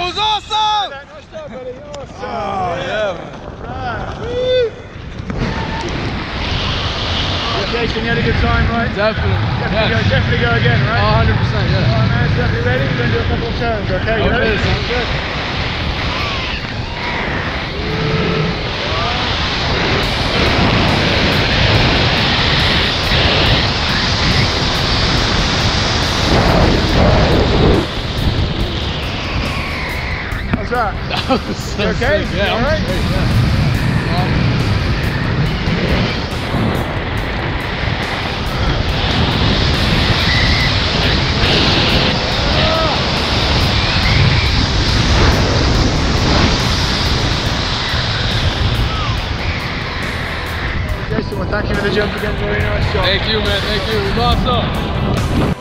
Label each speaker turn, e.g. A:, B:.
A: That was awesome!
B: Nice job, buddy. Awesome.
A: Oh, yeah, man.
B: Right. Jason, you had a good time, right?
A: Definitely.
B: Definitely,
A: Yes.
B: go, definitely go again, right?
A: 100%, yeah.
B: Alright, man, definitely ready? We're going to do a couple of turns, okay? You
A: Okay,
B: ready?
A: sounds
B: good. How's that?
A: That was so
B: okay?
A: sick. Yeah,
B: alright?
A: straight, yeah.
B: Jason, well, thank you for the jump again. Very nice job.
A: Thank you, man. Thank you. It was awesome.